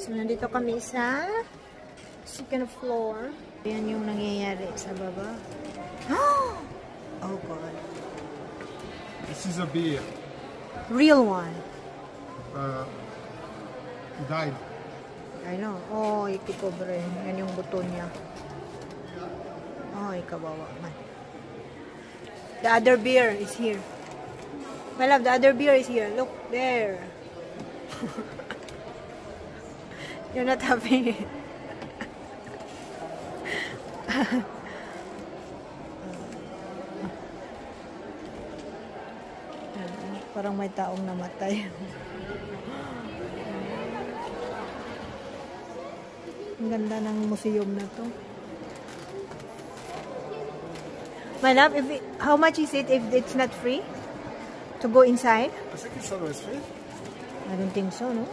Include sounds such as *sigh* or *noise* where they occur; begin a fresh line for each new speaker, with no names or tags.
So, nandito kami sa second floor. Yan yung nangyayari sa baba. *gasps* Oh, God.
This is a beer.
Real one.
Uh, died.
I know. Oh, ikikobre. Yan yung buto niya. Oh, ikawawa man. The other beer is here. My love, the other beer is here. Look, there. *laughs* You're not having it. Parang may taong namatay. Ang ganda ng museum na to. My love, if it, how much is it if it's not free? To go inside?
I think it's always free.
I don't think so, no?